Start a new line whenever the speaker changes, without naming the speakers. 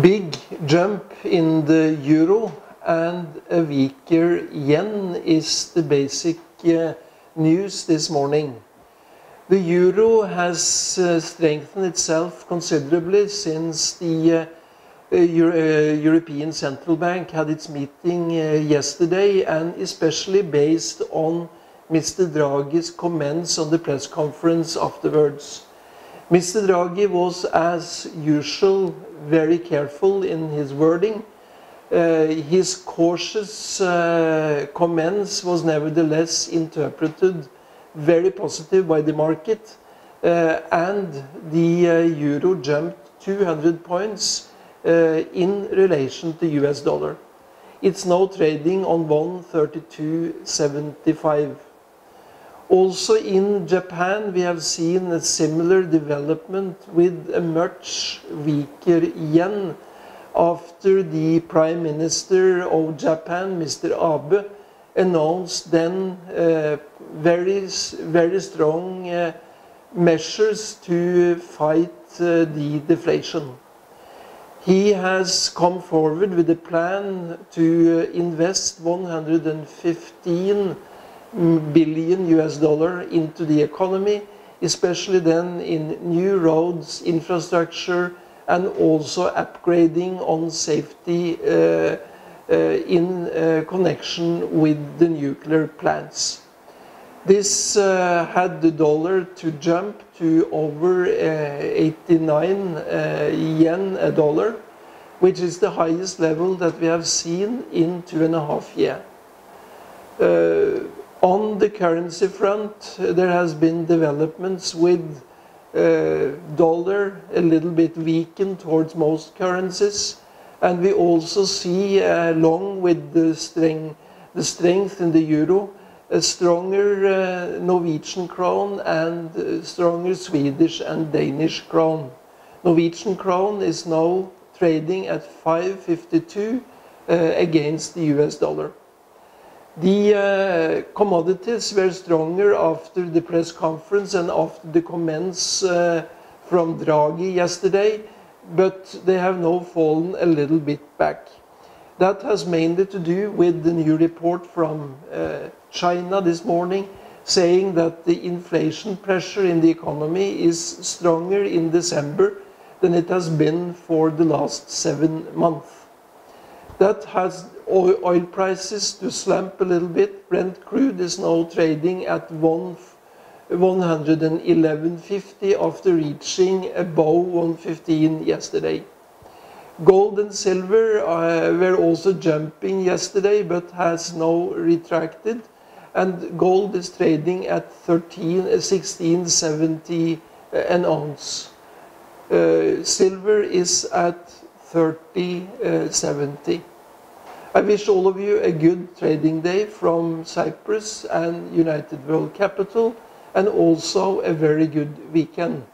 big jump in the euro and a weaker yen is the basic uh, news this morning. The euro has uh, strengthened itself considerably since the uh, Euro European Central Bank had its meeting yesterday and especially based on Mr. Draghi's comments on the press conference afterwards. Mr. Draghi was, as usual, very careful in his wording. Uh, his cautious uh, comments was nevertheless interpreted very positive by the market, uh, and the uh, euro jumped 200 points uh, in relation to US dollar. It's now trading on 132.75. Also in Japan, we have seen a similar development with a much weaker yen after the Prime Minister of Japan, Mr. Abe, announced then uh, very, very strong uh, measures to fight uh, the deflation. He has come forward with a plan to invest 115 billion US dollar into the economy, especially then in new roads, infrastructure, and also upgrading on safety uh, uh, in uh, connection with the nuclear plants. This uh, had the dollar to jump to over uh, 89 uh, yen a dollar, which is the highest level that we have seen in two and a half years. On the currency front, there has been developments with uh, dollar a little bit weakened towards most currencies. And we also see, uh, along with the strength, the strength in the euro, a stronger uh, Norwegian crown and uh, stronger Swedish and Danish crown. Norwegian crown is now trading at 552 uh, against the US dollar. The uh, commodities were stronger after the press conference and after the comments uh, from Draghi yesterday, but they have now fallen a little bit back. That has mainly to do with the new report from uh, China this morning saying that the inflation pressure in the economy is stronger in December than it has been for the last seven months. That has oil prices to slump a little bit. Brent crude is now trading at 111.50 after reaching above 115 yesterday. Gold and silver uh, were also jumping yesterday but has now retracted and gold is trading at 13 1670 uh, an ounce. Uh, silver is at 3070. I wish all of you a good trading day from Cyprus and United World Capital and also a very good weekend.